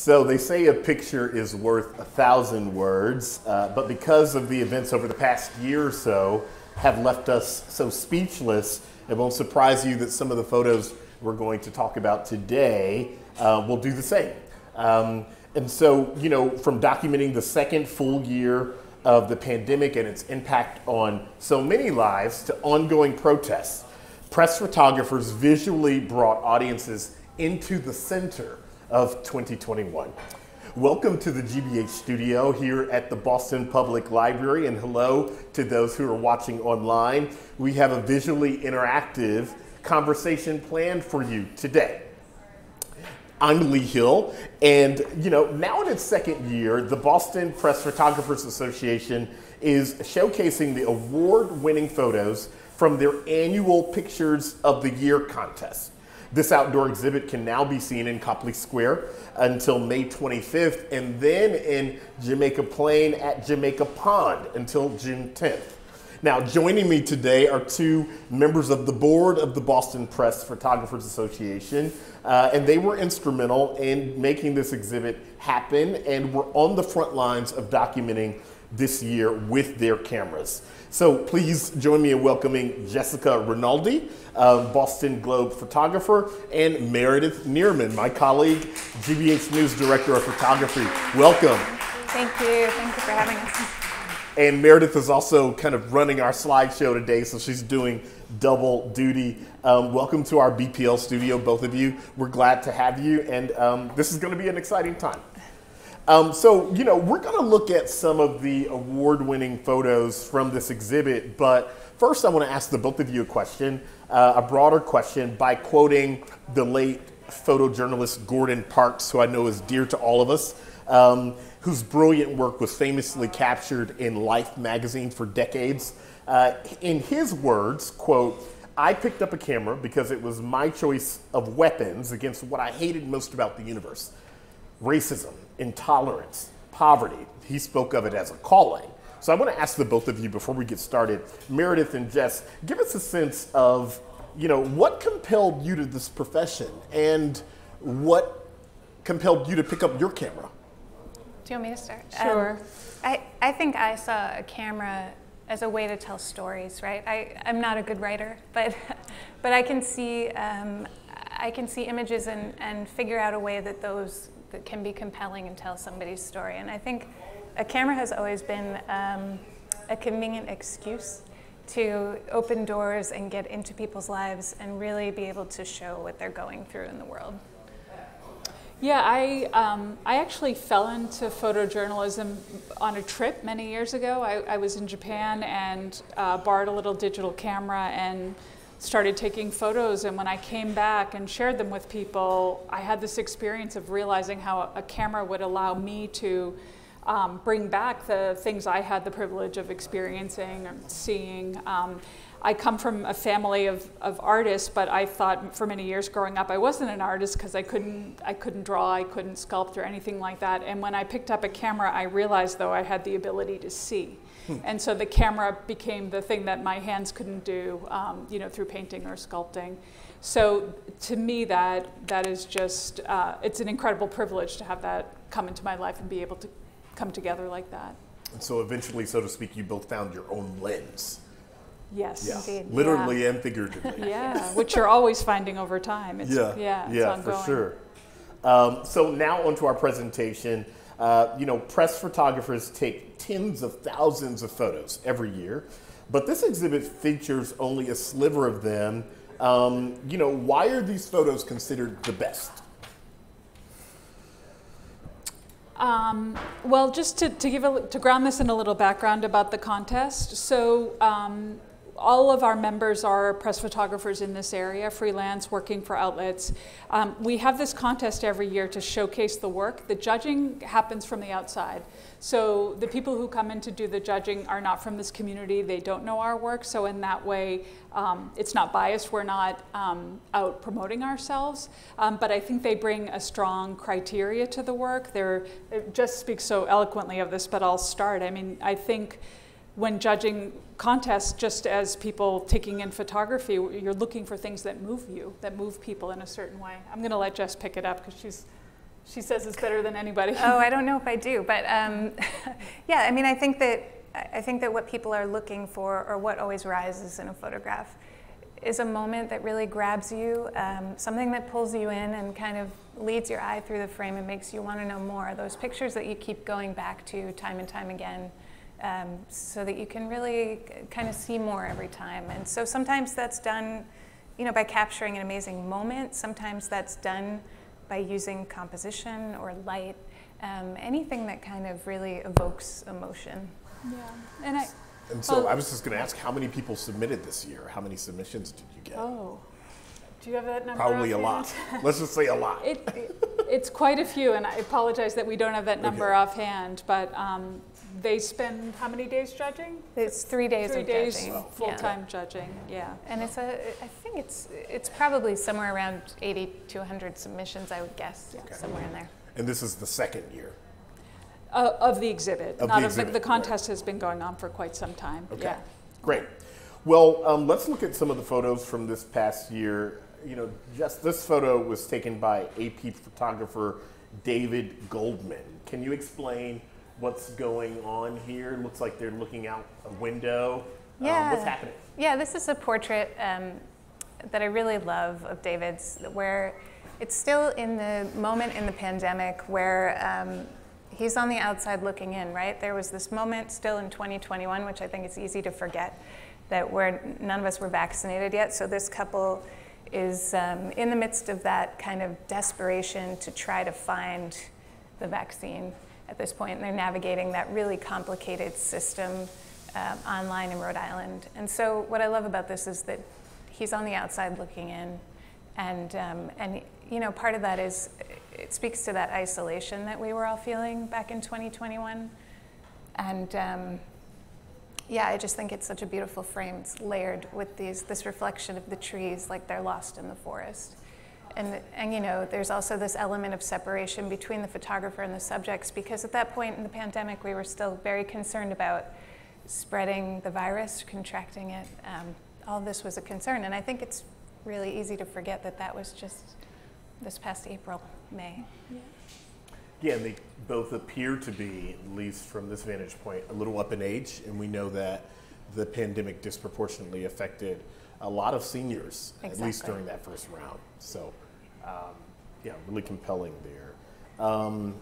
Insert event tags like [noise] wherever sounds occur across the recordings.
So they say a picture is worth a thousand words, uh, but because of the events over the past year or so have left us so speechless, it won't surprise you that some of the photos we're going to talk about today uh, will do the same. Um, and so, you know, from documenting the second full year of the pandemic and its impact on so many lives to ongoing protests, press photographers visually brought audiences into the center of 2021. Welcome to the GBH studio here at the Boston Public Library, and hello to those who are watching online. We have a visually interactive conversation planned for you today. I'm Lee Hill, and you know, now in its second year, the Boston Press Photographers Association is showcasing the award-winning photos from their annual Pictures of the Year contest. This outdoor exhibit can now be seen in Copley Square until May 25th, and then in Jamaica Plain at Jamaica Pond until June 10th. Now, joining me today are two members of the board of the Boston Press Photographers Association, uh, and they were instrumental in making this exhibit happen and were on the front lines of documenting this year with their cameras. So please join me in welcoming Jessica Rinaldi, uh, Boston Globe photographer, and Meredith Nierman, my colleague, GBH News Director of Photography. Welcome. Thank you. Thank you for having us. And Meredith is also kind of running our slideshow today, so she's doing double duty. Um, welcome to our BPL studio, both of you. We're glad to have you, and um, this is going to be an exciting time. Um, so, you know, we're going to look at some of the award winning photos from this exhibit, but first I want to ask the both of you a question, uh, a broader question, by quoting the late photojournalist Gordon Parks, who I know is dear to all of us um, whose brilliant work was famously captured in Life magazine for decades. Uh, in his words, quote, I picked up a camera because it was my choice of weapons against what I hated most about the universe racism, intolerance, poverty. He spoke of it as a calling. So I want to ask the both of you before we get started, Meredith and Jess, give us a sense of, you know, what compelled you to this profession and what compelled you to pick up your camera? Do you want me to start? Sure. Um, I, I think I saw a camera as a way to tell stories, right? I, I'm not a good writer, but, [laughs] but I can see, um, I can see images and, and figure out a way that those that can be compelling and tell somebody's story. And I think a camera has always been um, a convenient excuse to open doors and get into people's lives and really be able to show what they're going through in the world. Yeah, I, um, I actually fell into photojournalism on a trip many years ago. I, I was in Japan and uh, borrowed a little digital camera and started taking photos. And when I came back and shared them with people, I had this experience of realizing how a camera would allow me to um, bring back the things I had the privilege of experiencing or seeing. Um, I come from a family of, of artists, but I thought for many years growing up I wasn't an artist because I couldn't, I couldn't draw, I couldn't sculpt or anything like that. And when I picked up a camera, I realized though I had the ability to see. And so the camera became the thing that my hands couldn't do, um, you know, through painting or sculpting. So to me, that that is just uh, it's an incredible privilege to have that come into my life and be able to come together like that. And so eventually, so to speak, you both found your own lens. Yes, yeah. indeed. Literally yeah. and figuratively. [laughs] yeah, which you're always finding over time. It's, yeah, yeah, yeah, for sure. Um, so now onto our presentation. Uh, you know, press photographers take tens of thousands of photos every year, but this exhibit features only a sliver of them. Um, you know, why are these photos considered the best? Um, well, just to, to give a, to ground this in a little background about the contest. So um, all of our members are press photographers in this area, freelance, working for outlets. Um, we have this contest every year to showcase the work. The judging happens from the outside. So the people who come in to do the judging are not from this community. They don't know our work. So in that way, um, it's not biased. We're not um, out promoting ourselves. Um, but I think they bring a strong criteria to the work. They're, it just speaks so eloquently of this, but I'll start. I mean, I think when judging contests, just as people taking in photography, you're looking for things that move you, that move people in a certain way. I'm going to let Jess pick it up because she's She says it's better than anybody. oh, I don't [laughs] know if I do, but um, [laughs] yeah, I mean, I think that I think that what people are looking for, or what always rises in a photograph, is a moment that really grabs you, um, something that pulls you in and kind of leads your eye through the frame and makes you want to know more. Those pictures that you keep going back to time and time again, um, so that you can really kind of see more every time. And so sometimes that's done, you know, by capturing an amazing moment. Sometimes that's done by using composition or light, um, anything that kind of really evokes emotion. Yeah, and I. And so Oh. I was just going to ask, how many people submitted this year? How many submissions did you get? Oh, do you have that number? Probably a lot. [laughs] Let's just say a lot. It, it, it's quite a few, and I apologize that we don't have that number Okay. offhand. But um, they spend how many days judging? It's three days Three of days judging. Yeah. full-time judging. Yeah. And it's a, I think it's, it's probably somewhere around 80 to 100 submissions, I would guess, Okay. somewhere in there. And this is the second year. Uh, of the exhibit, Of not the of the, exhibit, the right. contest has been going on for quite some time. Okay. Yeah. Great. Well, um, let's look at some of the photos from this past year. You know, just this photo was taken by AP photographer David Goldman. Can you explain what's going on here? Looks like they're looking out a window. Um, Yeah. what's happening? Yeah, this is a portrait um, that I really love of David's, where it's still in the moment in the pandemic where um, he's on the outside looking in, right? There was this moment still in 2021, which I think it's easy to forget, that where none of us were vaccinated yet. So this couple is um, in the midst of that kind of desperation to try to find the vaccine at this point, and they're navigating that really complicated system um, online in Rhode Island. And so, what I love about this is that he's on the outside looking in, and um, and you know, part of that is it speaks to that isolation that we were all feeling back in 2021, and. Um, yeah, I just think it's such a beautiful frame. It's layered with these this reflection of the trees, like they're lost in the forest. And, and you know, there's also this element of separation between the photographer and the subjects because at that point in the pandemic, we were still very concerned about spreading the virus, contracting it. Um, all this was a concern, and I think it's really easy to forget that that was just this past April, May. Yeah, and they both appear to be, at least from this vantage point, a little up in age, and we know that the pandemic disproportionately affected a lot of seniors, at least during that first round. So, um, yeah, really compelling there. Um,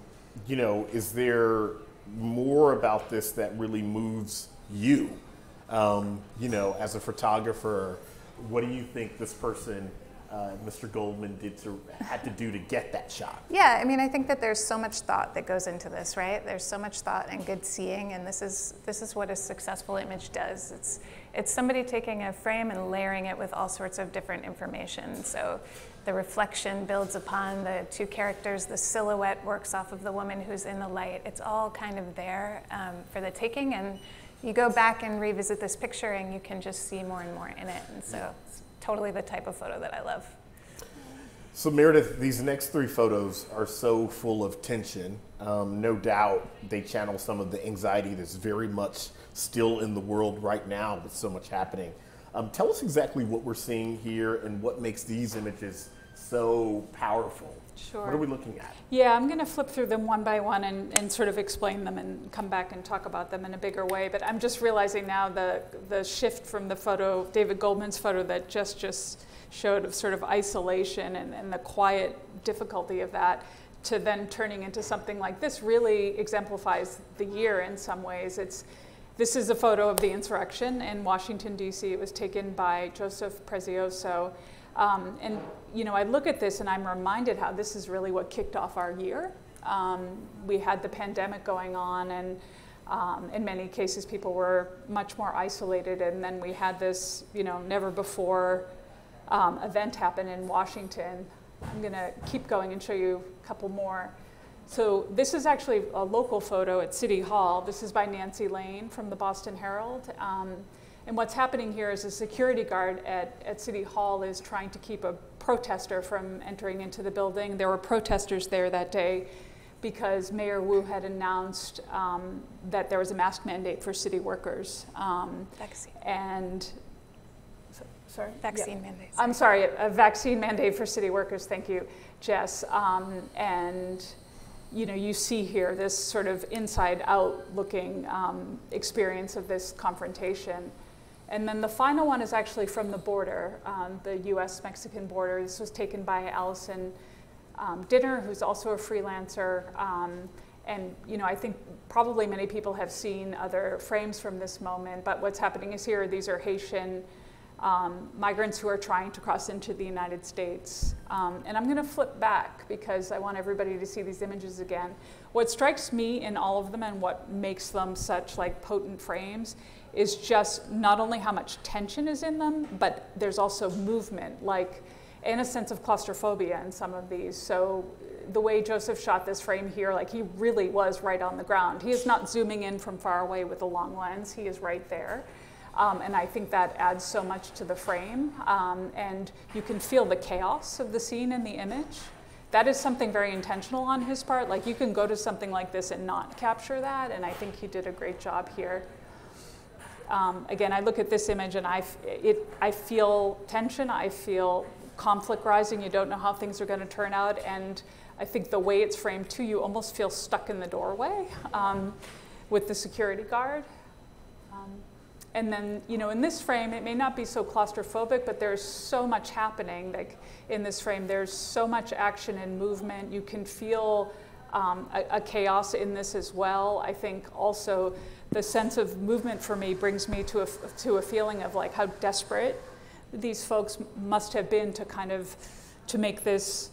you know, is there more about this that really moves you? Um, you know, as a photographer, what do you think this person, uh, Mr. Goldman, did to had to do to get that shot? Yeah, I mean, I think that there's so much thought that goes into this, right? There's so much thought and good seeing, and this is this is what a successful image does. It's it's somebody taking a frame and layering it with all sorts of different information. So the reflection builds upon the two characters. The silhouette works off of the woman who's in the light. It's all kind of there um, for the taking, and you go back and revisit this picture, and you can just see more and more in it. And so it's totally the type of photo that I love. So, Meredith, these next three photos are so full of tension. Um, no doubt they channel some of the anxiety that's very much still in the world right now with so much happening. Um, tell us exactly what we're seeing here and what makes these images so powerful. Sure. What are we looking at? Yeah, I'm going to flip through them one by one and, and sort of explain them and come back and talk about them in a bigger way. But I'm just realizing now the, the shift from the photo, David Goldman's photo that just just showed of sort of isolation and, and the quiet difficulty of that to then turning into something like this really exemplifies the year in some ways. It's this is a photo of the insurrection in Washington, D.C. It was taken by Joseph Prezioso. Um, and, you know, I look at this and I'm reminded how this is really what kicked off our year. Um, we had the pandemic going on, and um, in many cases, people were much more isolated. And then we had this, you know, never before um, event happen in Washington. I'm going to keep going and show you a couple more. So this is actually a local photo at City Hall. This is by Nancy Lane from the Boston Herald. And what's happening here is a security guard at, at City Hall is trying to keep a protester from entering into the building. There were protesters there that day because Mayor Wu had announced um, that there was a mask mandate for city workers. Um, Vaccine. and Sorry? Vaccine mandates. I'm sorry, a vaccine mandate for city workers. Thank you, Jess. Um, and you know, you see here this sort of inside-out looking um, experience of this confrontation. And then the final one is actually from the border, um, the U.S.-Mexican border. This was taken by Allison um, Dinner, who's also a freelancer. Um, and you know, I think probably many people have seen other frames from this moment. But what's happening is here, these are Haitian um, migrants who are trying to cross into the United States. Um, and I'm going to flip back because I want everybody to see these images again. What strikes me in all of them and what makes them such like potent frames is just not only how much tension is in them, but there's also movement, like and a sense of claustrophobia in some of these. So the way Joseph shot this frame here, like he really was right on the ground. He is not zooming in from far away with a long lens. He is right there. Um, and I think that adds so much to the frame. Um, and you can feel the chaos of the scene in the image. That is something very intentional on his part. Like you can go to something like this and not capture that, and I think he did a great job here. Um, again, I look at this image and I, it, I feel tension, I feel conflict rising, you don't know how things are going to turn out, and I think the way it's framed too, you almost feel stuck in the doorway um, with the security guard. Um, and then, you know, in this frame, it may not be so claustrophobic, but there's so much happening like in this frame. There's so much action and movement. You can feel um, a, a, chaos in this as well. I think also the sense of movement for me brings me to a, to a feeling of like how desperate these folks must have been to kind of to make this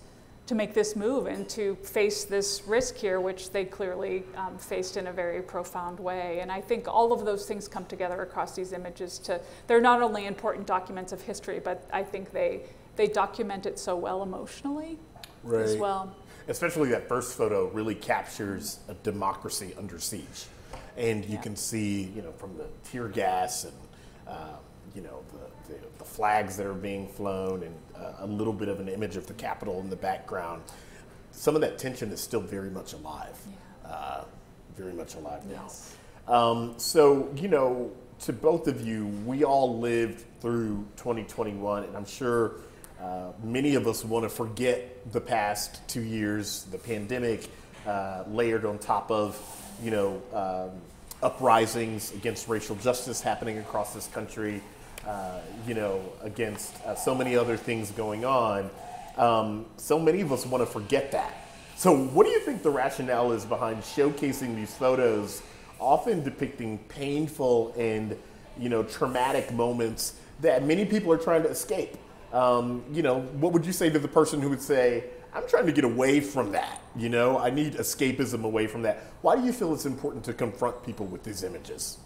to make this move and to face this risk here, which they clearly um, faced in a very profound way. And I think all of those things come together across these images to, they're not only important documents of history, but I think they, they document it so well emotionally right. as well. Especially that first photo really captures a democracy under siege. And you yeah. can see, you know, from the tear gas and, uh, you know, the, the, the, flags that are being flown and uh, a little bit of an image of the Capitol in the background. Some of that tension is still very much alive, yeah. uh, very much alive yes. now. Um, so, you know, to both of you, we all lived through 2021, and I'm sure uh, many of us want to forget the past two years, the pandemic uh, layered on top of, you know, um, uprisings against racial justice happening across this country, uh, you know, against uh, so many other things going on. Um, so many of us want to forget that. So, what do you think the rationale is behind showcasing these photos, often depicting painful and you know traumatic moments that many people are trying to escape? Um, you know, what would you say to the person who would say, "I'm trying to get away from that"? You know, I need escapism away from that. Why do you feel it's important to confront people with these images?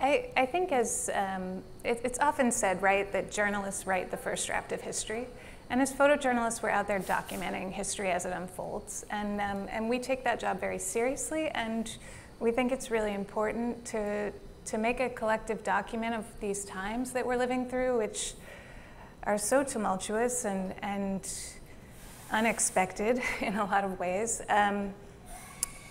I, I think as um, it, it's often said, right, that journalists write the first draft of history. And as photojournalists, we're out there documenting history as it unfolds. And, um, and we take that job very seriously. And we think it's really important to, to make a collective document of these times that we're living through, which are so tumultuous and, and unexpected [laughs] in a lot of ways. Um,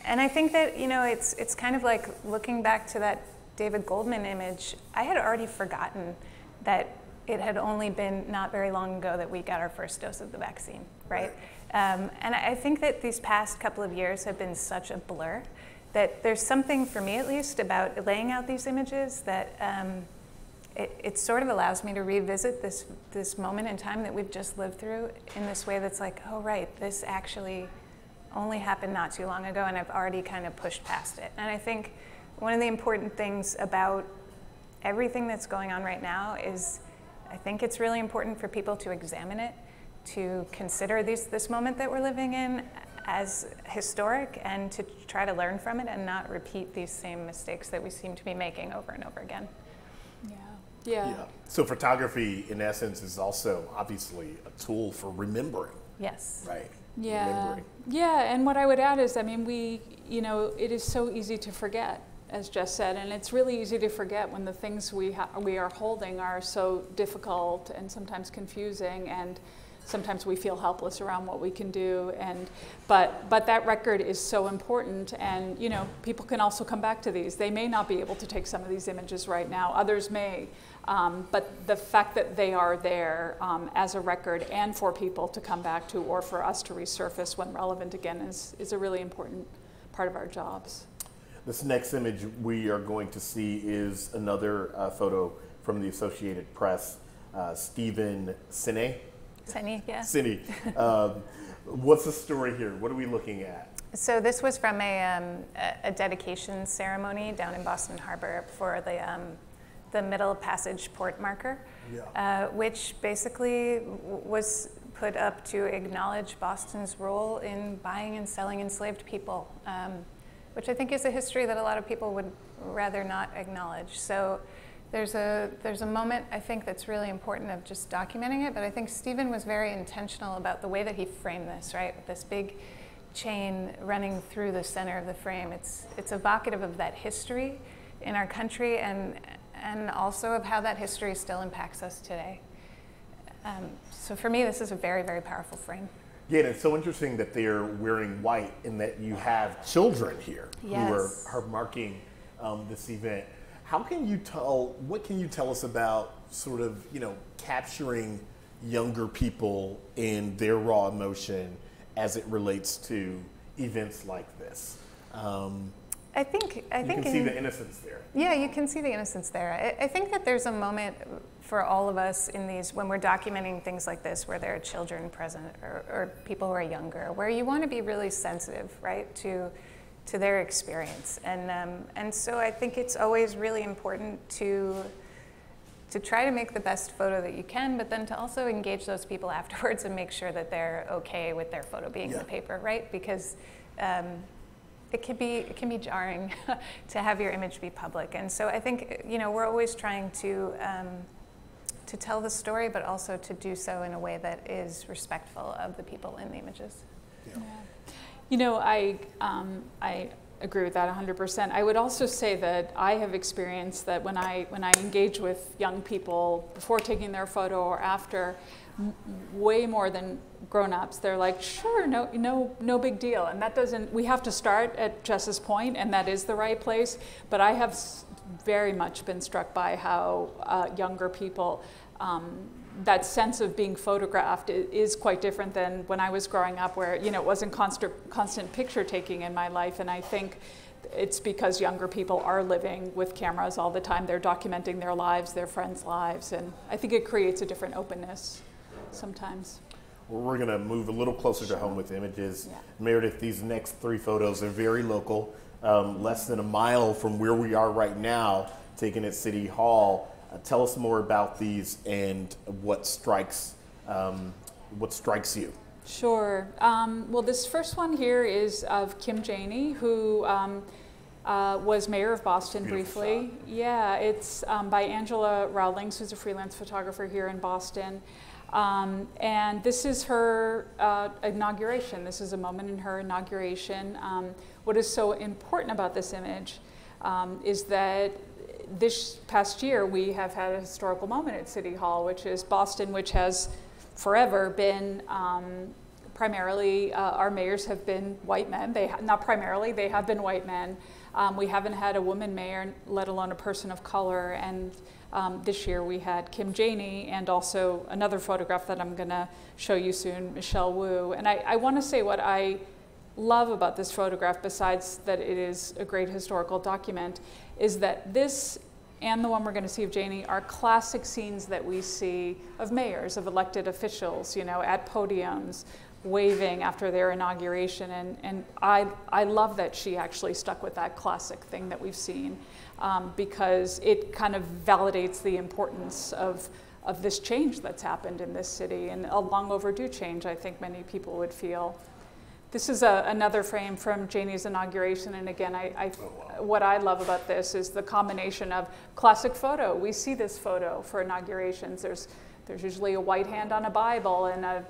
and I think that, you know, it's, it's kind of like looking back to that David Goldman image, I had already forgotten that it had only been not very long ago that we got our first dose of the vaccine, right? Um, and I think that these past couple of years have been such a blur that there's something, for me at least, about laying out these images that um, it, it, sort of allows me to revisit this, this moment in time that we've just lived through in this way that's like, oh, right, this actually only happened not too long ago, and I've already kind of pushed past it. And I think one of the important things about everything that's going on right now is I think it's really important for people to examine it, to consider these, this moment that we're living in as historic and to try to learn from it and not repeat these same mistakes that we seem to be making over and over again. Yeah. Yeah. So photography in essence is also obviously a tool for remembering. Yes. Right. Yeah. Yeah, and what I would add is I mean we, you know, it is so easy to forget as Jess said, and it's really easy to forget when the things we, we are holding are so difficult and sometimes confusing and sometimes we feel helpless around what we can do and but but that record is so important and you know people can also come back to these they may not be able to take some of these images right now others may Um, but the fact that they are there um, as a record and for people to come back to or for us to resurface when relevant again is, is a really important part of our jobs. This next image we are going to see is another uh, photo from the Associated Press, uh, Stephen Sine. Sine, yeah. Sine. [laughs] Um, what's the story here? What are we looking at? So this was from a, um, a, dedication ceremony down in Boston Harbor for the, um, the Middle Passage port marker, yeah. uh, which basically was put up to acknowledge Boston's role in buying and selling enslaved people, um, which I think is a history that a lot of people would rather not acknowledge. So there's a, there's a moment I think that's really important of just documenting it, but I think Stephen was very intentional about the way that he framed this, right? With This big chain running through the center of the frame. It's, it's evocative of that history in our country and, and also of how that history still impacts us today. Um, so for me, this is a very, very powerful frame. Yeah, and it's so interesting that they're wearing white and that you have children here yes. who are, are marking um, this event. How can you tell, what can you tell us about sort of, you know, capturing younger people in their raw emotion as it relates to events like this. Um, I think I you think can see the innocence there. Yeah, you can see the innocence there. I, I, think that there's a moment for all of us in these when we're documenting things like this, where there are children present or, or people who are younger, where you want to be really sensitive, right, to to their experience, and um, and so I think it's always really important to to try to make the best photo that you can, but then to also engage those people [laughs] afterwards and make sure that they're okay with their photo being yeah. in the paper, right? Because um, it can be it can be jarring [laughs] to have your image be public, and so I think you know we're always trying to um, to tell the story, but also to do so in a way that is respectful of the people in the images. Yeah. You know, I um, I agree with that 100%. I would also say that I have experienced that when I, when I engage with young people before taking their photo or after, way more than grown-ups they're like sure no no no big deal and that doesn't we have to start at Jess's point and that is the right place but I have very much been struck by how uh, younger people um, that sense of being photographed is quite different than when I was growing up, where you know it wasn't constant constant picture taking in my life, and I think it's because younger people are living with cameras all the time. They're documenting their lives, their friends' lives, and I think it creates a different openness sometimes. Well, we're going to move a little closer to home with images. Yeah. Meredith, these next three photos are very local, um, less than a mile from where we are right now, taken at City Hall. Uh, tell us more about these and what strikes um, what strikes you. Sure. Um, well, this first one here is of Kim Janey, who um, uh, was mayor of Boston Beautiful briefly. Shot. Yeah, it's um, by Angela Rowlings, who's a freelance photographer here in Boston. Um, and this is her uh, inauguration. This is a moment in her inauguration. Um, what is so important about this image um, is that this past year, we have had a historical moment at City Hall, which is Boston, which has forever been um, primarily, uh, our mayors have been white men. They not primarily, they have been white men. Um, we haven't had a woman mayor, let alone a person of color. And um, this year we had Kim Janey and also another photograph that I'm going to show you soon, Michelle Wu. And I, I want to say what I love about this photograph, besides that it is a great historical document, is that this and the one we're going to see of Janey are classic scenes that we see of mayors, of elected officials, you know, at podiums, waving after their inauguration. And, and I, I love that she actually stuck with that classic thing that we've seen um, because it kind of validates the importance of, of this change that's happened in this city and a long overdue change, I think many people would feel. This is a, another frame from Janey's inauguration, and again, I, I, oh, wow. what I love about this is the combination of classic photo. We see this photo for inaugurations. There's, there's usually a white hand on a Bible and a,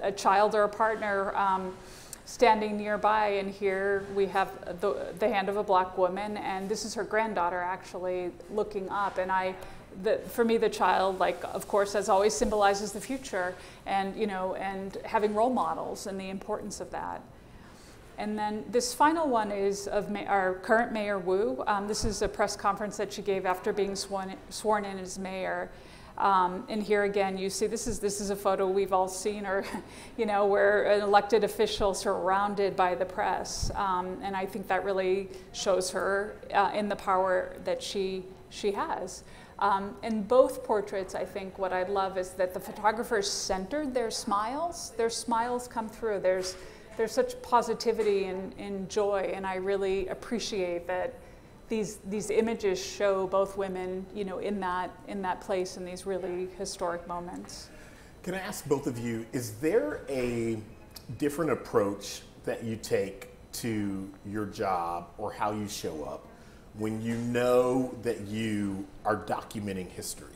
a child or a partner um, standing nearby, and here we have the, the hand of a black woman, and this is her granddaughter actually looking up, and I the, for me, the child, like, of course, as always, symbolizes the future, and you know, and having role models and the importance of that. And then this final one is of Ma- our current Mayor Wu. Um, this is a press conference that she gave after being sworn, sworn in as mayor. Um, and here again, you see this is this is a photo we've all seen, or [laughs] you know, where an elected official surrounded by the press, um, and I think that really shows her uh, in the power that she she has. Um, in both portraits, I think what I love is that the photographers centered their smiles. Their smiles come through. There's there's such positivity and, and joy, and I really appreciate that these these images show both women, you know, in that in that place in these really historic moments. Can I ask both of you, is there a different approach that you take to your job or how you show up when you know that you are documenting history?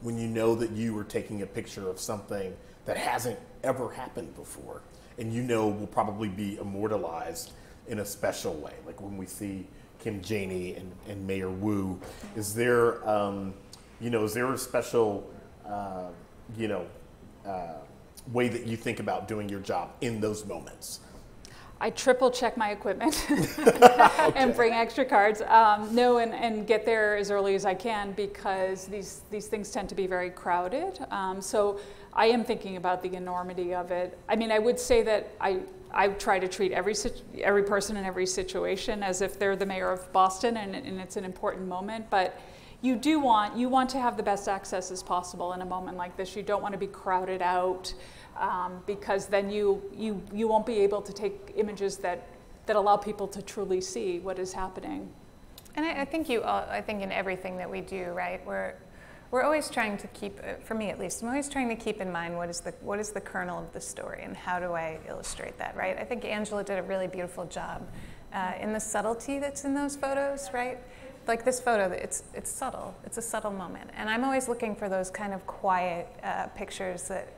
When you know that you are taking a picture of something that hasn't ever happened before and you know will probably be immortalized in a special way, like when we see Kim Janey and, and Mayor Wu. Is there, um, you know, is there a special, uh, you know, uh, way that you think about doing your job in those moments? I triple check my equipment [laughs] [laughs] and bring extra cards. Um, no, and, and get there as early as I can because these, these things tend to be very crowded. Um, so I am thinking about the enormity of it. I mean, I would say that I, I try to treat every, every person in every situation as if they're the mayor of Boston and, and it's an important moment. But you do want, you want to have the best access as possible in a moment like this. You don't want to be crowded out um, because then you, you, you won't be able to take images that, that allow people to truly see what is happening. And I, I think you, all, I think in everything that we do, right, we're, we're always trying to keep, uh, for me at least, I'm always trying to keep in mind what is the what is the kernel of the story and how do I illustrate that, right? I think Angela did a really beautiful job uh, in the subtlety that's in those photos, right? Like this photo, it's it's subtle. It's a subtle moment, and I'm always looking for those kind of quiet uh, pictures that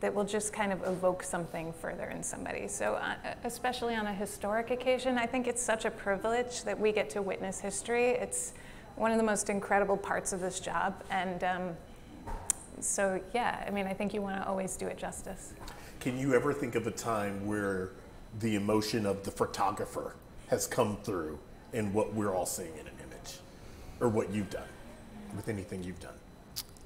that will just kind of evoke something further in somebody. So, uh, especially on a historic occasion, I think it's such a privilege that we get to witness history. It's one of the most incredible parts of this job. And um, so, yeah, I mean, I think you want to always do it justice. Can you ever think of a time where the emotion of the photographer has come through in what we're all seeing in an image or what you've done with anything you've done?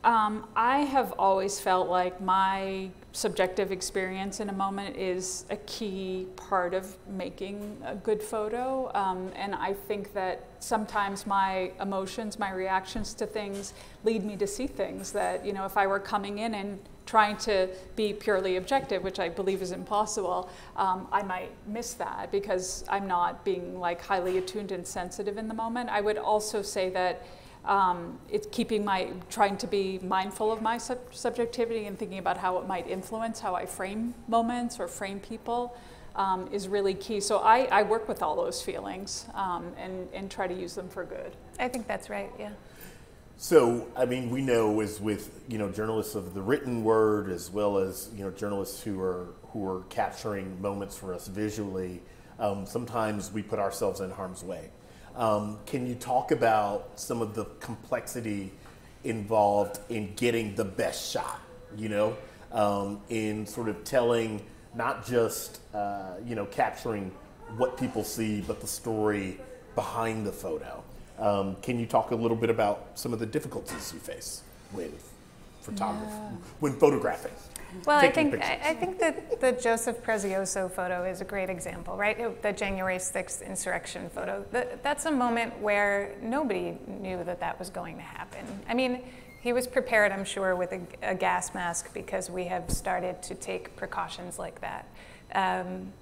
Um, I have always felt like my subjective experience in a moment is a key part of making a good photo. Um, and I think that sometimes my emotions, my reactions to things lead me to see things that, you know, if I were coming in and trying to be purely objective, which I believe is impossible, um, I might miss that because I'm not being like highly attuned and sensitive in the moment. I would also say that um, it's keeping my, trying to be mindful of my sub subjectivity and thinking about how it might influence how I frame moments or frame people um, is really key. So I, I, work with all those feelings um, and, and try to use them for good. I think that's right, yeah. So, I mean, we know as with, you know, journalists of the written word as well as, you know, journalists who are, who are capturing moments for us visually, um, sometimes we put ourselves in harm's way. Um, can you talk about some of the complexity involved in getting the best shot? You know, um, in sort of telling not just uh, you know capturing what people see, but the story behind the photo. Um, can you talk a little bit about some of the difficulties you face when photography, yeah. when photographing? Well, I think I, I, think that the Joseph Prezioso photo is a great example, right? The January 6th insurrection photo. That's a moment where nobody knew that that was going to happen. I mean, he was prepared, I'm sure, with a, a gas mask because we have started to take precautions like that. Um,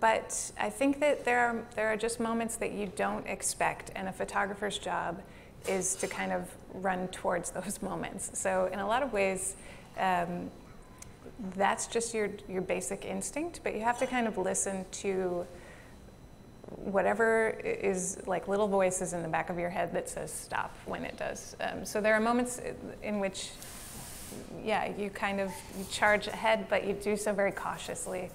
but I think that there are, there are just moments that you don't expect, and a photographer's job is to kind of run towards [laughs] those moments. So, in a lot of ways, um, that's just your, your basic instinct, but you have to kind of listen to whatever is like little voices in the back of your head that says stop when it does. Um, so there are moments in which, yeah, you kind of you charge ahead, but you do so very cautiously.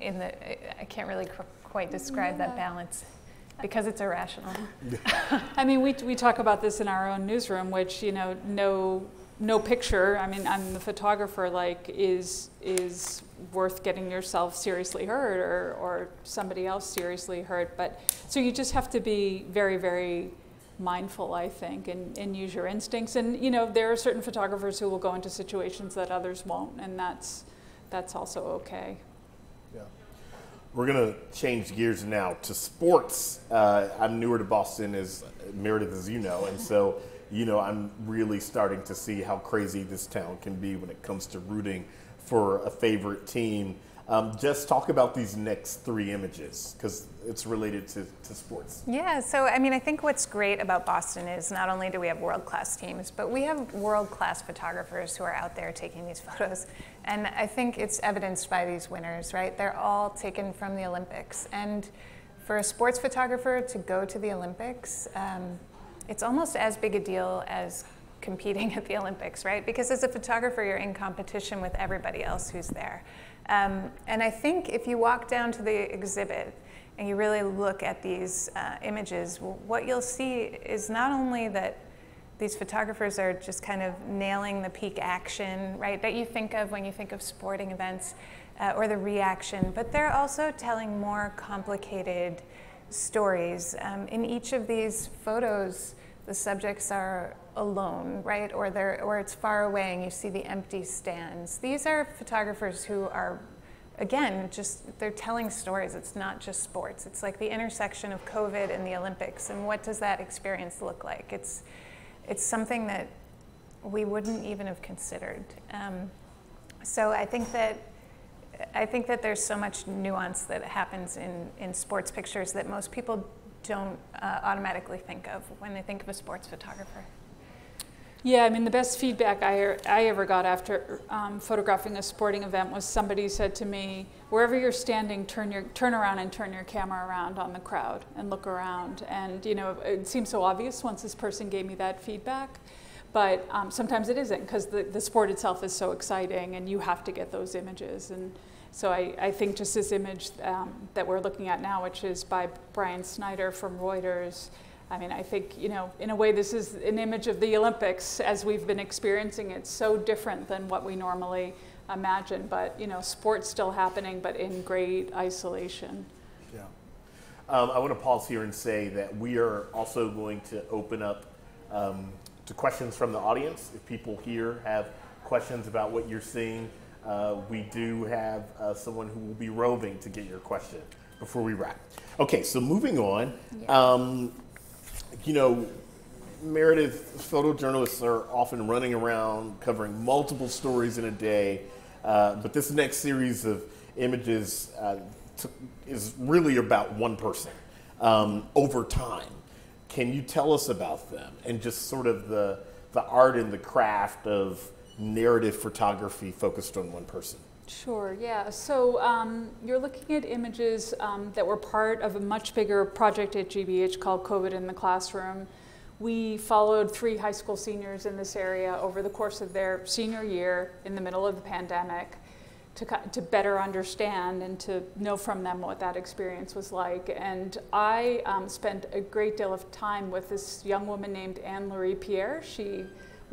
In the, I can't really quite describe yeah. that balance because it's irrational. [laughs] I mean, we, we talk about this in our own newsroom, which, you know, no no picture. I mean, I'm the photographer. Like, is is worth getting yourself seriously hurt or or somebody else seriously hurt. But so you just have to be very very mindful, I think, and, and use your instincts. And you know, there are certain photographers who will go into situations that others won't, and that's that's also okay. Yeah. We're gonna change gears now to sports. Uh, I'm newer to Boston, as Meredith, as you know, and so you know I'm really starting to see how crazy this town can be when it comes to rooting for a favorite team. Um, just talk about these next three images because it's related to, to sports. Yeah, so I mean, I think what's great about Boston is not only do we have world class teams, but we have world class photographers who are out there taking these [laughs] photos. And I think it's evidenced by these winners, right? They're all taken from the Olympics. And for a sports photographer to go to the Olympics, um, it's almost as big a deal as competing at the Olympics, right? Because as a photographer, you're in competition with everybody else who's there. Um, and I think if you walk down to the exhibit and you really look at these uh, images, what you'll see is not only that these photographers are just kind of nailing the peak action, right, that you think of when you think of sporting events uh, or the reaction, but they're also telling more complicated stories. Um, in each of these photos, the subjects are alone, right? Or they're or it's far away and you see the empty stands. These are photographers who are again, just they're telling stories. It's not just sports. It's like the intersection of COVID and the Olympics and what does that experience look like? It's it's something that we wouldn't even have considered. Um, so I think that I think that there's so much nuance that happens in, in sports pictures that most people don't uh, automatically think of when they think of a sports photographer. Yeah, I mean, the best feedback I, I ever got after um, photographing a sporting event was somebody said to me, wherever you're standing, turn, your, turn around and turn your camera around on the crowd and look around. And, you know, it seems so obvious once this person gave me that feedback. But um, sometimes it isn't because the, the sport itself is so exciting and you have to get those images. And so I, I think just this image um, that we're looking at now, which is by Brian Snyder from Reuters, I mean, I think, you know, in a way, this is an image of the Olympics as we've been experiencing it. So different than what we normally imagine, but, you know, sports still happening, but in great isolation. Yeah. Um, I want to pause here and say that we are also going to open up um, to questions from the audience. If people here have questions about what you're seeing, uh, we do have uh, someone who will be roving to get your question before we wrap. Okay, so moving on. Yeah. Um, you know, Meredith, photojournalists are often running around covering multiple stories in a day, uh, but this next series of images uh, t- is really about one person um, over time. Can you tell us about them and just sort of the, the art and the craft of narrative photography focused on one person? Sure, yeah. So um, you're looking at images um, that were part of a much bigger project at GBH called COVID in the Classroom. We followed three high school seniors in this area over the course of their senior year in the middle of the pandemic to, to better understand and to know from them what that experience was like. And I um, spent a great deal of time with this young woman named Anne Laurie Pierre. She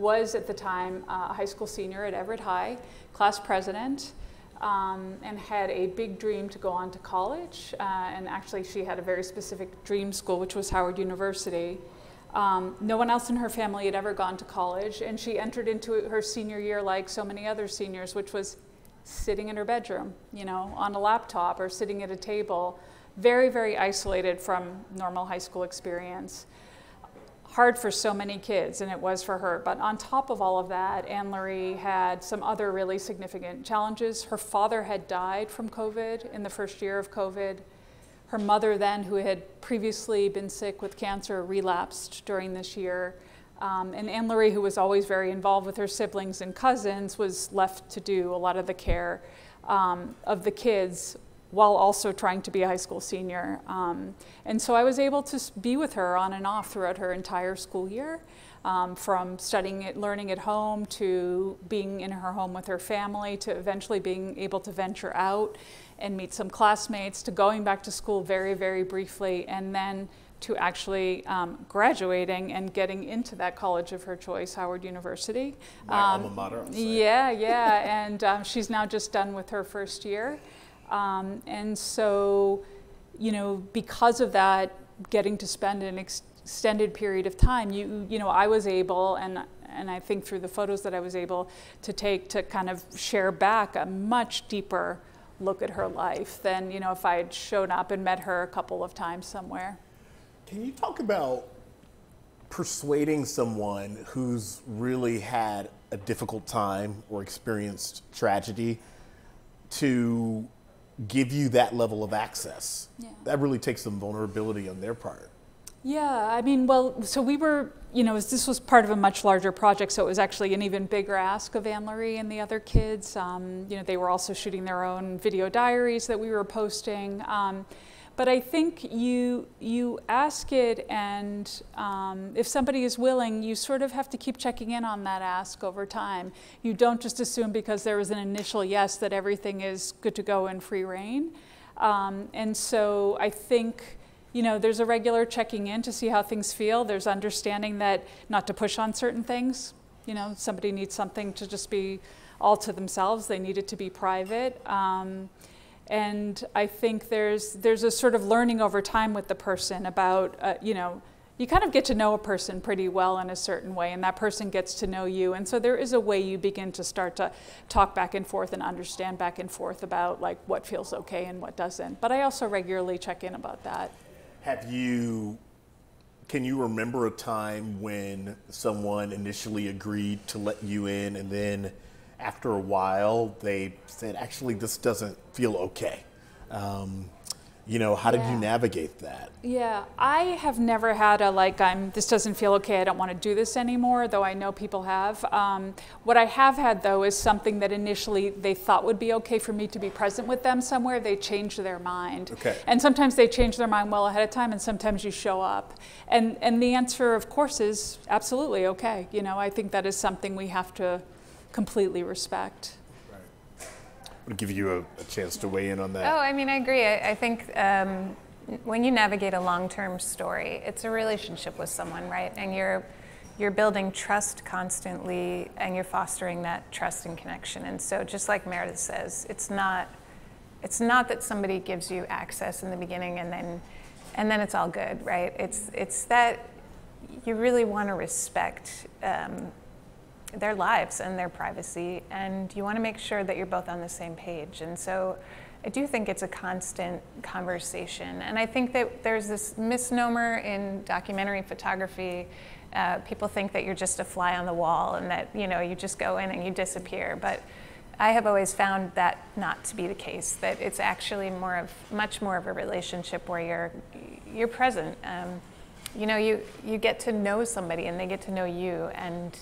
was at the time uh, a high school senior at Everett High, class president, um, and had a big dream to go on to college. Uh, and actually, she had a very specific dream school, which was Howard University. Um, no one else in her family had ever gone to college, and she entered into her senior year like so many other seniors, which was sitting in her bedroom, you know, on a laptop or sitting at a table, very, very isolated from normal high school experience hard for so many kids, and it was for her. But on top of all of that, Anne Laurie had some other really significant challenges. Her father had died from COVID in the first year of COVID. Her mother, then, who had previously been sick with cancer, relapsed during this year. Um, and Anne Laurie, who was always very involved with her siblings and cousins, was left to do a lot of the care um, of the kids while also trying to be a high school senior. Um, and so I was able to be with her on and off throughout her entire school year, um, from studying it, learning at home to being in her home with her family to eventually being able to venture out and meet some classmates to going back to school very, very briefly and then to actually um, graduating and getting into that college of her choice, Howard University. My um, alma mater. Yeah, yeah, and um, she's now just done with her first year. Um, and so, you know, because of that, getting to spend an ex extended period of time, you, you know, I was able, and, and I think through the photos that I was able to take to kind of share back a much deeper look at her life than, you know, if I had shown up and met her a couple of times somewhere. Can you talk about persuading someone who's really had a difficult time or experienced tragedy to give you that level of access? Yeah. That really takes some vulnerability on their part. Yeah, I mean, well, so we were, you know, this was part of a much larger project, so it was actually an even bigger ask of Anne Marie and the other kids. Um, you know, they were also shooting their own video diaries that we were posting. Um, but I think you you ask it, and um, if somebody is willing, you sort of have to keep checking in on that ask over time. You don't just assume because there was an initial yes that everything is good to go in free reign. Um, and so I think you know, there's a regular checking in to see how things feel. There's understanding that not to push on certain things. You know, somebody needs something to just be all to themselves. They need it to be private. Um, and I think there's there's a sort of learning over time with the person about uh, you know you kind of get to know a person pretty well in a certain way, and that person gets to know you. And so there is a way you begin to start to talk back and forth and understand back and forth about like what feels okay and what doesn't. But I also regularly check in about that. Have you, can you remember a time when someone initially agreed to let you in and then after a while they said, actually, this doesn't feel okay? Um, you know how did you navigate that? Yeah i have never had a like i'm this doesn't feel okay i don't want to do this anymore though i know people have. Um, what i have had though is something that initially they thought would be okay for me to be present with them somewhere they changed their mind. Okay. and sometimes they change their mind well ahead of time and sometimes you show up. And and the answer of course is absolutely okay you know i think that is something we have to completely respect would give you a, a, chance to weigh in on that. Oh, I mean, I agree. I, I think um, when you navigate a long-term story, it's a relationship with someone, right? And you're you're building trust constantly, and you're fostering that trust and connection. And so, just like Meredith says, it's not it's not that somebody gives you access in the beginning and then and then it's all good, right? It's it's that you really want to respect um, their lives and their privacy, and you want to make sure that you're both on the same page. And so I do think it's a constant conversation. And I think that there's this misnomer in documentary photography. Uh, people think that you're just a fly on the wall and that you know you just go in and you disappear. But I have always found that not to be the case. That it's actually more of much more of a relationship where you're you're present. Um, you know, you you get to know somebody and they get to know you, and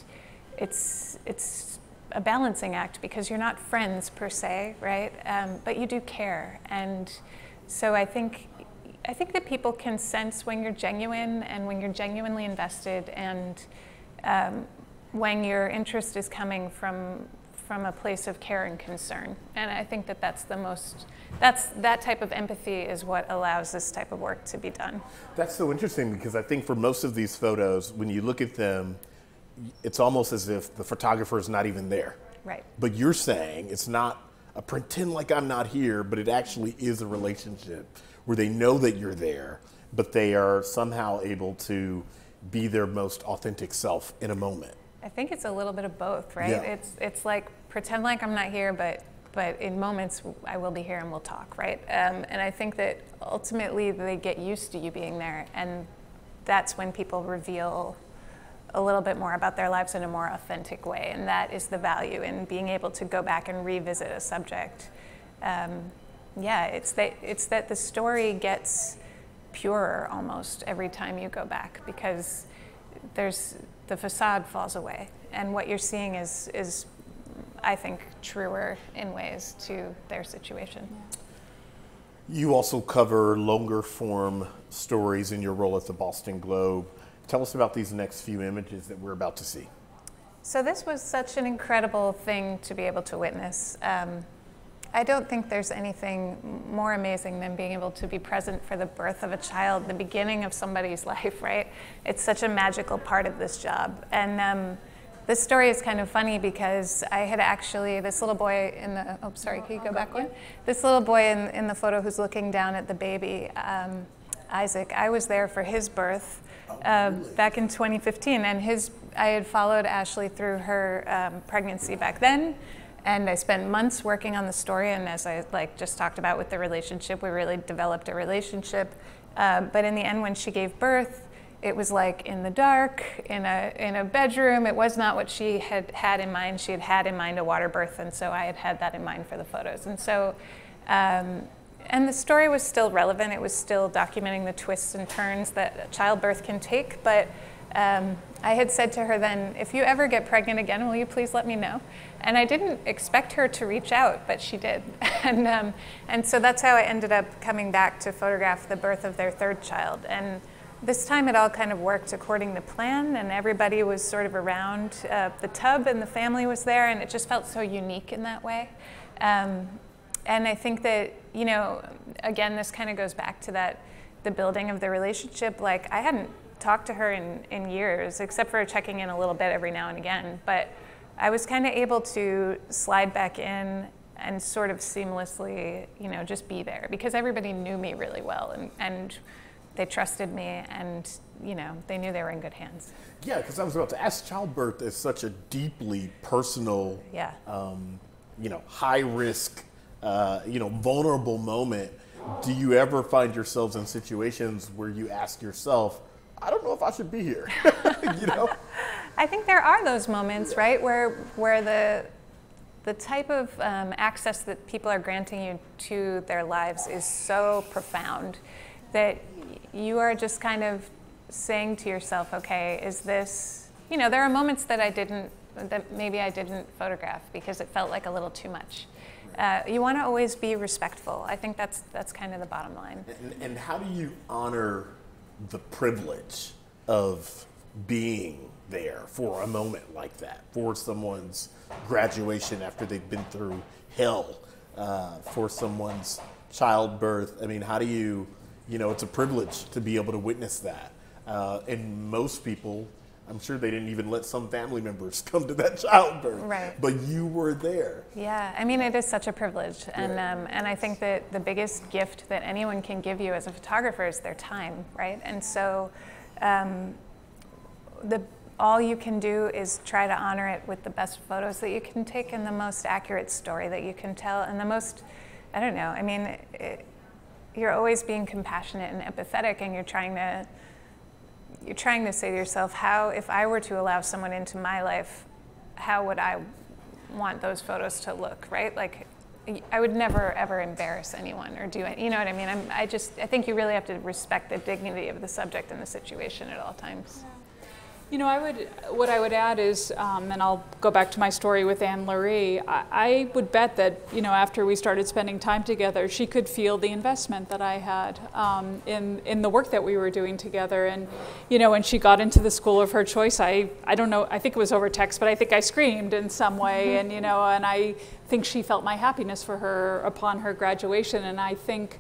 it's it's a balancing act because you're not friends per se, right? Um, but you do care, and so I think I think that people can sense when you're genuine and when you're genuinely invested, and um, when your interest is coming from from a place of care and concern. And I think that that's the most that's that type of empathy is what allows this type of work to be done. That's so interesting because I think for most of these photos, when you look at them it's almost as if the photographer is not even there. Right. But you're saying it's not a pretend like I'm not here, but it actually is a relationship where they know that you're there, but they are somehow able to be their most authentic self in a moment. I think it's a little bit of both, right? Yeah. It's it's like pretend like I'm not here, but but in moments I will be here and we'll talk, right? Um, and I think that ultimately they get used to you being there, and that's when people reveal a little bit more about their lives in a more authentic way. And that is the value in being able to go back and revisit a subject. Um, yeah, it's that, it's that the story gets purer almost every time you go back because there's the facade falls away. And what you're seeing is, is I think, truer in ways to their situation. You also cover longer form stories in your role at the Boston Globe. Tell us about these next few images that we're about to see. So this was such an incredible thing to be able to witness. Um, I don't think there's anything more amazing than being able to be present for the birth of a child, the beginning of somebody's [laughs] life, right? It's such a magical part of this job. And um, this story is kind of funny because I had actually, this little boy in the, oh, sorry, can you go back one? This little boy in, in the photo who's looking down at the baby, um, Isaac, I was there for his birth uh, back in 2015. And his, I had followed Ashley through her um, pregnancy back then and I spent months working on the story. And as I like just talked about with the relationship, we really developed a relationship. Uh, but in the end, when she gave birth, it was like in the dark, in a in a bedroom. It was not what she had had in mind. She had had in mind a water birth, and so I had had that in mind for the photos. And so. Um, and the story was still relevant. It was still documenting the twists and turns that childbirth can take. But um, I had said to her then, if you ever get pregnant again, will you please let me know? And I didn't expect her to reach out, but she did. [laughs] and, um, and so that's how I ended up coming back to photograph the birth of their third child. And this time it all kind of worked according to plan, and everybody was sort of around uh, the tub, and the family was there, and it just felt so unique in that way. Um, and I think that, you know, again, this kind of goes back to that the building of the relationship. Like, I hadn't talked to her in, in years, except for checking in a little bit every now and again. But I was kind of able to slide back in and sort of seamlessly, you know, just be there because everybody knew me really well and, and they trusted me and, you know, they knew they were in good hands. Yeah, because I was about to ask, childbirth is such a deeply personal, yeah. um, you know, high risk, uh, you know, vulnerable moment. Do you ever find yourselves in situations where you ask yourself, I don't know if I should be here. [laughs] you know? I think there are those moments, right, where where the the type of um, access that people are granting you to their lives is so profound that you are just kind of saying to yourself, okay, is this, you know, there are moments that I didn't, that maybe I didn't photograph because it felt like a little too much. Uh, you want to always be respectful. I think that's that's kind of the bottom line. And, and how do you honor the privilege of being there for a moment like that, for someone's graduation after they've been through hell, uh, for someone's childbirth. I mean, how do you, you know, it's a privilege to be able to witness that. Uh, and most people, I'm sure they didn't even let some family members [laughs] come to that childbirth. Right. But you were there. Yeah, I mean, it is such a privilege. And, um, and I think that the biggest gift that anyone can give you as a photographer is their time, right? And so um, the, all you can do is try to honor it with the best photos that you can take and the most accurate story that you can tell and the most, I don't know, I mean, it, you're always being compassionate and empathetic and you're trying to you're trying to say to yourself, how, if I were to allow someone into my life, how would I want those photos to look, right? Like, I would never ever embarrass anyone or do it. You know what I mean? I'm, I just, I think you really have to respect the dignity of the subject and the situation at all times. You know, I would, what I would add is, um, and I'll go back to my story with Anne Laurie, I, I, would bet that, you know, after we started spending time together, she could feel the investment that I had um, in, in the work that we were doing together. And, you know, when she got into the school of her choice, I, I don't know, I think it was over text, but I think I screamed in some way. Mm-hmm. And, you know, and I think she felt my happiness for her upon her graduation. And I think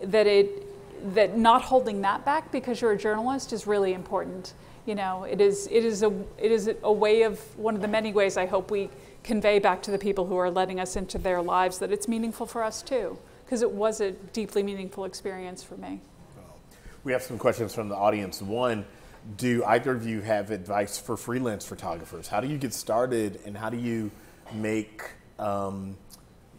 that it, that not holding that back because you're a journalist is really important you know, it is, it is, a, it is a way of, one of the many ways I hope we convey back to the people who are letting us into their lives that it's meaningful for us too, because it was a deeply meaningful experience for me. We have some questions from the audience. One, do either of you have advice for freelance photographers? How do you get started and how do you make, um,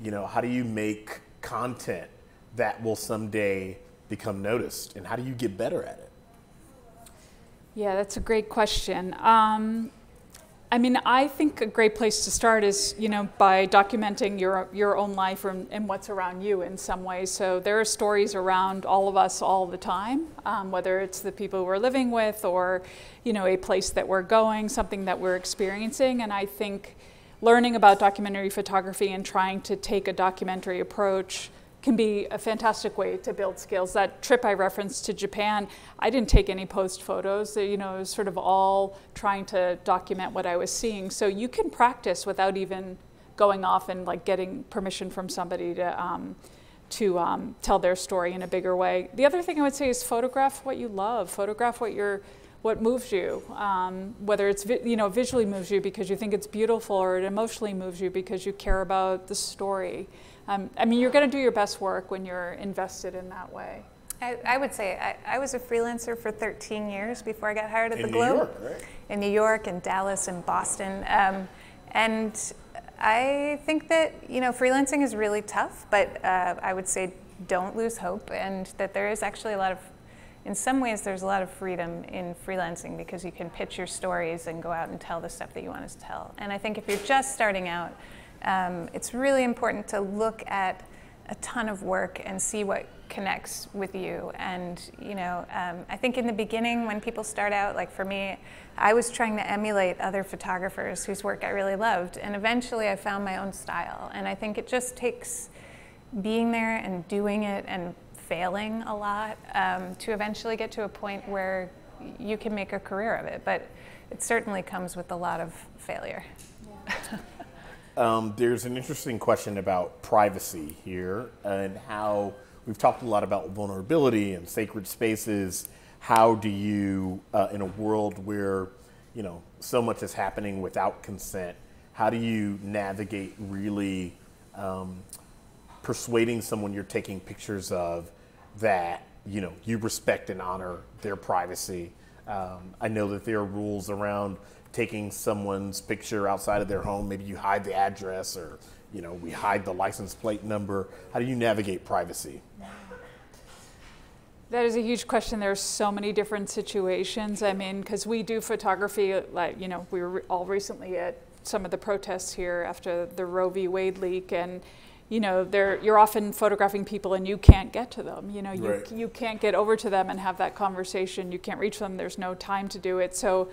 you know, how do you make content that will someday become noticed and how do you get better at it? Yeah, that's a great question. Um, I mean, I think a great place to start is, you know, by documenting your your own life and, and what's around you in some way. So there are stories around all of us all the time, um, whether it's the people we're living with or, you know, a place that we're going, something that we're experiencing. And I think learning about documentary photography and trying to take a documentary approach can be a fantastic way to build skills. That trip I referenced to Japan, I didn't take any post photos. You know, it was sort of all trying to document what I was seeing. So you can practice without even going off and like getting permission from somebody to um, to um, tell their story in a bigger way. The other thing I would say is photograph what you love. Photograph what you're what moves you, um, whether it's you know visually moves you because you think it's beautiful, or it emotionally moves you because you care about the story. Um, I mean, you're going to do your best work when you're invested in that way. I, I would say I, I, was a freelancer for 13 years before I got hired at in the New Globe. York, right? In New York and Dallas and Boston. Um, and I think that you know freelancing is really tough, but uh, I would say don't lose hope, and that there is actually a lot of, in some ways, there's a lot of freedom in freelancing because you can pitch your stories and go out and tell the stuff that you want to tell. And I think if you're just starting out, um, it's really important to look at a ton of work and see what connects with you. And you know, um, I think in the beginning when people start out, like for me, I was trying to emulate other photographers whose work I really loved, and eventually I found my own style. And I think it just takes being there and doing it and failing a lot um, to eventually get to a point where you can make a career of it. But it certainly comes with a lot of failure. Yeah. [laughs] Um, there's an interesting question about privacy here and how we've talked a lot about vulnerability and sacred spaces. How do you, uh, in a world where you know so much is happening without consent, how do you navigate really um, persuading someone you're taking pictures of that you know you respect and honor their privacy? Um, I know that there are rules around taking someone's picture outside of their home. Maybe you hide the address or, you know, we hide the license plate number. How do you navigate privacy? That is a huge question. There are so many different situations. I mean, because we do photography, like, you know, we were all recently at some of the protests here after the Roe v. Wade leak, and you know, there you're often photographing people and you can't get to them. You know, you, right. you can't get over to them and have that conversation. You can't reach them. There's no time to do it. So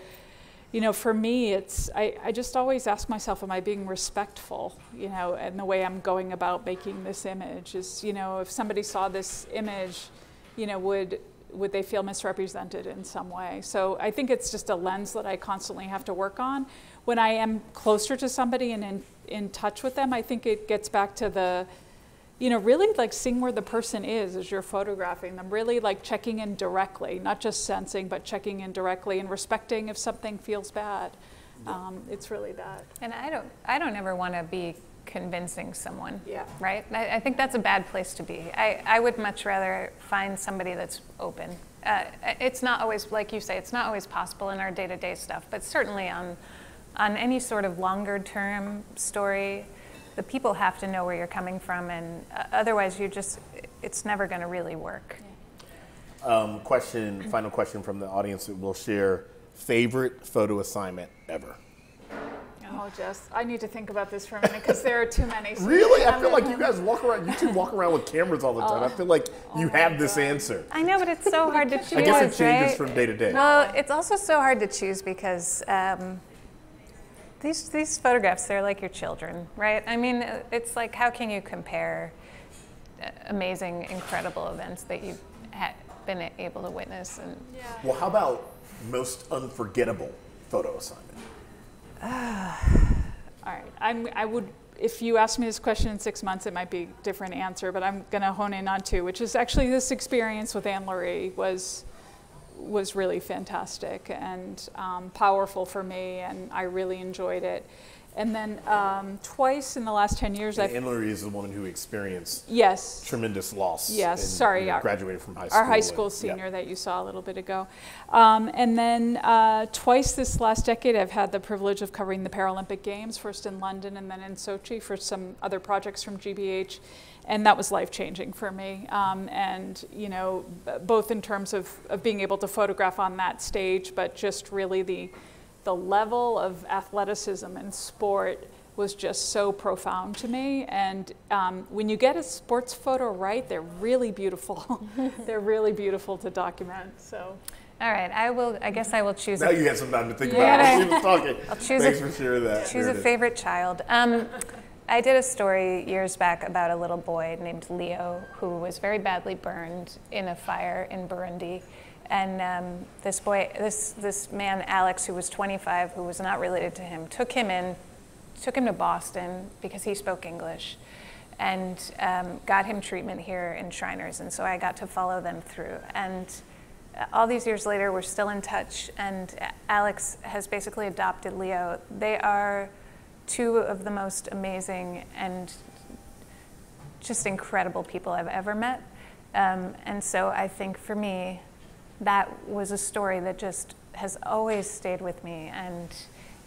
you know, for me, it's, I, I just always ask myself, am I being respectful, you know, and the way I'm going about making this image is, you know, if somebody saw this image, you know, would, would they feel misrepresented in some way? So I think it's just a lens that I constantly have to work on. When I am closer to somebody and in, in touch with them, I think it gets back to the, you know, really like seeing where the person is as you're photographing them, really like checking in directly, not just sensing, but checking in directly and respecting if something feels bad. Um, it's really that. And I don't, I don't ever want to be convincing someone. Yeah. Right? I, I, think that's a bad place to be. I, I would much rather find somebody that's open. Uh, it's not always, like you say, it's not always possible in our day to day stuff, but certainly on, on any sort of longer term story, the people have to know where you're coming from, and uh, otherwise, you just it's never going to really work. Um, question, [clears throat] final question from the audience that we'll share: favorite photo assignment ever. Oh, Jess, I need to think about this for a minute because there are too many. So [laughs] really? I feel like you guys walk around, you two walk around with cameras all the time. Oh. I feel like oh you have this answer. I know, but it's so [laughs] hard to choose. I guess it changes right? from day to day. Well, it's also so hard to choose because um, these, these photographs, they're like your children, right? I mean, it's like, how can you compare uh, amazing, incredible events that you've been able to witness? And yeah. Well, how about most unforgettable photo assignment? [sighs] All right, I'm, I would, if you ask me this question in six months, it might be a different answer, but I'm going to hone in on two, which is actually this experience with Anne Laurie was was really fantastic and um, powerful for me, and I really enjoyed it. And then um, twice in the last 10 years, I've. Anne Laurie is the woman who experienced yes. tremendous loss. Yes, and, sorry. You know, graduated from high school. Our high school and, senior yeah. that you saw a little bit ago. Um, and then uh, twice this last decade, I've had the privilege of covering the Paralympic Games, first in London and then in Sochi for some other projects from GBH and that was life changing for me. Um, and you know, both in terms of, of being able to photograph on that stage, but just really the the level of athleticism and sport was just so profound to me. And um, when you get a sports photo right, they're really beautiful. [laughs] they're really beautiful to document. So. All right, I will. I guess I will choose. Now a, you have some time to think yeah. about it. talking. I'll choose Thanks a, for sharing that. Choose a favorite child. Um, I did a story years back about a little boy named Leo who was very badly burned in a fire in Burundi. And um, this boy, this, this man, Alex, who was 25, who was not related to him, took him in took him to Boston because he spoke English and um, got him treatment here in Shriners. And so I got to follow them through. And uh, all these years later, we're still in touch. And Alex has basically adopted Leo. They are two of the most amazing and just incredible people I've ever met. Um, and so I think for me, that was a story that just has always stayed with me. And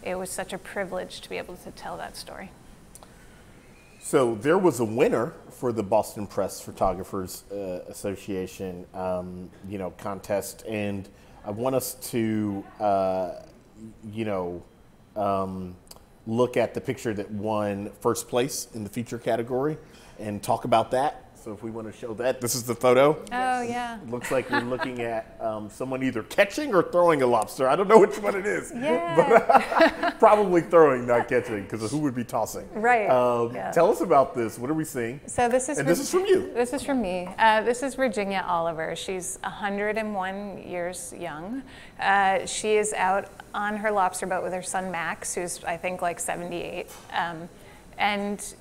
it was such a privilege to be able to tell that story. So there was a winner for the Boston Press Photographers uh, Association, um, you know, contest, and I want us to, uh, you know, um, look at the picture that won first place in the feature category and talk about that. So if we want to show that, this is the photo. Oh yeah. It looks like we're looking at um, someone either catching or throwing a lobster. I don't know which one it is. Yeah. But [laughs] probably throwing, not catching, because who would be tossing? Right. Um, Yeah. Tell us about this. What are we seeing? So this is And this is from you. This is from me. Uh, this is Virginia Oliver. She's 101 years young. Uh, she is out on her lobster boat with her son Max, who's I think like 78. Um, and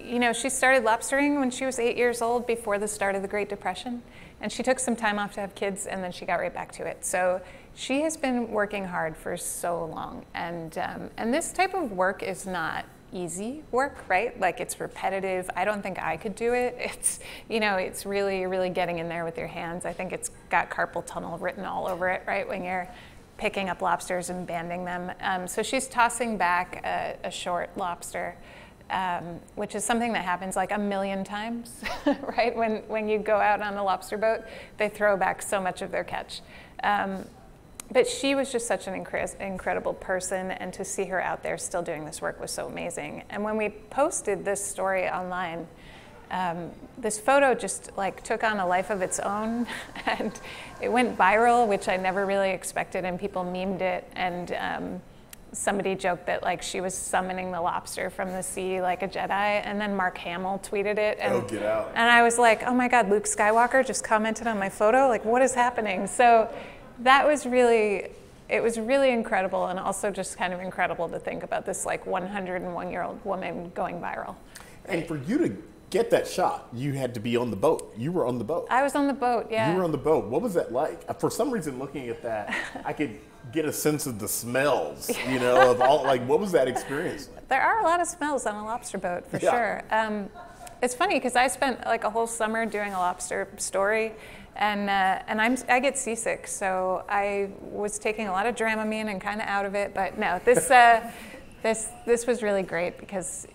you know, she started lobstering when she was eight years old before the start of the Great Depression. And she took some time off to have kids and then she got right back to it. So she has been working hard for so long. And, um, and this type of work is not easy work, right? Like it's repetitive. I don't think I could do it. [laughs] It's, you know, it's really, really getting in there with your hands. I think it's got carpal tunnel written all over it, right? When you're picking up lobsters and banding them. Um, so she's tossing back a, a short lobster um, which is something that happens like a million times, [laughs] right? When, when you go out on a lobster boat, they throw back so much of their catch. Um, but she was just such an incre- incredible person, and to see her out there still doing this work was so amazing. And when we posted this story online, um, this photo just like took on a life of its own, [laughs] and it went viral, which I never really expected, and people memed it. And um, somebody joked that like she was summoning the lobster from the sea like a Jedi, and then Mark Hamill tweeted it, and Oh, get out. and I was like, oh my God, Luke Skywalker just commented on my photo. Like, what is happening? So that was really, it was really incredible, and also just kind of incredible to think about this like 101 year old woman going viral. And for you to get that shot, you had to be on the boat. You were on the boat. I was on the boat, yeah. You were on the boat. What was that like? For some reason, looking at that, I could get a sense of the smells, [laughs] you know, of all, like, what was that experience like? There are a lot of smells on a lobster boat for Yeah. sure. Um, it's funny because I spent like a whole summer doing a lobster story, and uh, and I'm I get seasick, so I was taking a lot of Dramamine and kind of out of it. But no, this uh, [laughs] this this was really great because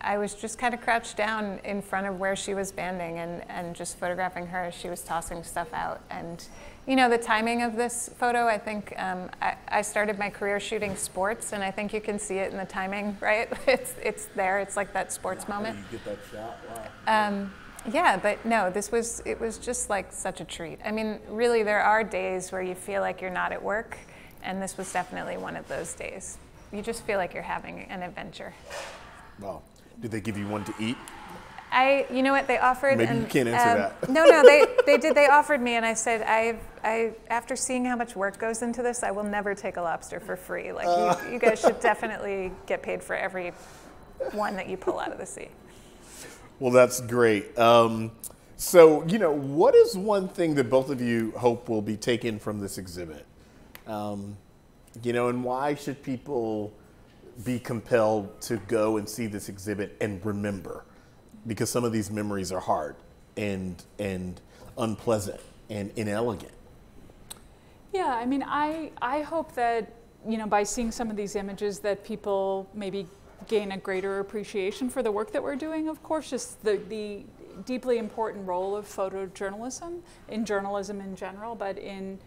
I was just kind of crouched down in front of where she was banding and and just photographing her as she was tossing stuff out and. You know, the timing of this photo, I think um, I, I started my career shooting sports, and I think you can see it in the timing, [laughs] right? It's, it's there, it's like that sports moment. You get that shot? Wow. Um, yeah, but no, this was, it was just like such a treat. I mean, really, there are days where you feel like you're not at work, and this was definitely one of those days. You just feel like you're having an adventure. Wow. Did they give you one to eat? I, you know what, they offered. Maybe you can't answer um, that. No, no, they, [laughs] they did. They offered me, and I said, I, I, after seeing how much work goes into this, I will never take a lobster for free. Like Uh. you, you guys should definitely get paid for every one that you pull out of the sea. Well, that's great. Um, so, you know, what is one thing that both of you hope will be taken from this exhibit? Um, you know, and why should people be compelled to go and see this exhibit and remember? Because some of these memories are hard and and unpleasant and inelegant. Yeah, I mean, I, I hope that, you know, by seeing some of these images that people maybe gain a greater appreciation for the work that we're doing, of course, just the, the deeply important role of photojournalism, in journalism in general, but in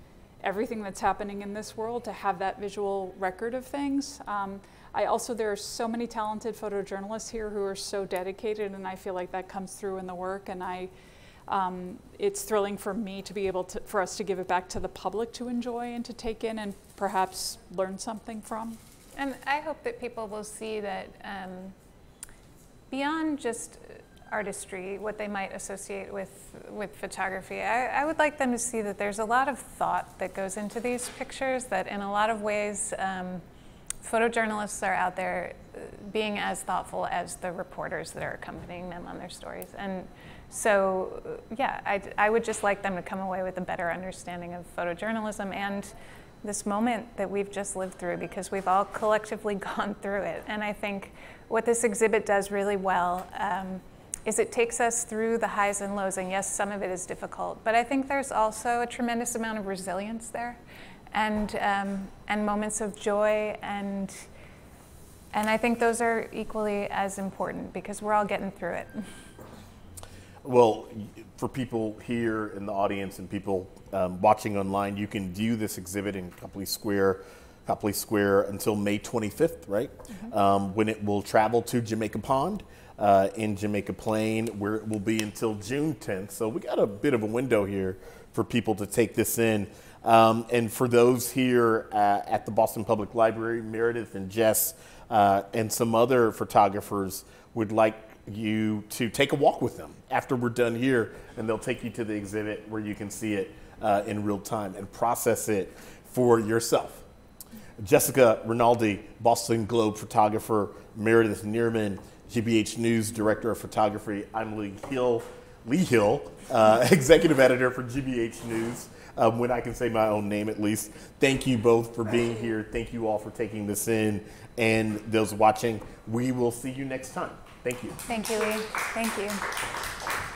everything that's happening in this world, to have that visual record of things. Um, I also, there are so many talented photojournalists here who are so dedicated, and I feel like that comes through in the work, and I, um, it's thrilling for me to be able to, for us to give it back to the public to enjoy and to take in and perhaps learn something from. And I hope that people will see that um, beyond just artistry, what they might associate with, with photography, I, I would like them to see that there's a lot of thought that goes into these pictures, that in a lot of ways, um, photojournalists are out there uh, being as thoughtful as the reporters that are accompanying them on their stories. And so, uh, yeah, I, I would just like them to come away with a better understanding of photojournalism and this moment that we've just lived through because we've all collectively [laughs] gone through it. And I think what this exhibit does really well um, is it takes us through the highs and lows. And yes, some of it is difficult, but I think there's also a tremendous amount of resilience there and, um, and moments of joy. And, and I think those are equally as important because we're all getting through it. [laughs] Well, for people here in the audience and people um, watching online, you can view this exhibit in Copley Square, Copley Square until May 25th, right? Mm-hmm. Um, when it will travel to Jamaica Pond uh, in Jamaica Plain, where it will be until June 10th. So we got a bit of a window here for people to take this in. Um, and for those here uh, at the Boston Public Library, Meredith and Jess uh, and some other photographers would like you to take a walk with them after we're done here, and they'll take you to the exhibit where you can see it uh, in real time and process it for yourself. Jessica Rinaldi, Boston Globe photographer, Meredith Nierman, GBH News Director of Photography. I'm Lee Hill, Lee Hill, uh, [laughs] Executive Editor for GBH News. Um, when I can say my own name at least. Thank you both for being here. Thank you all for taking this in. And those watching, we will see you next time. Thank you. Thank you, Lee. Thank you.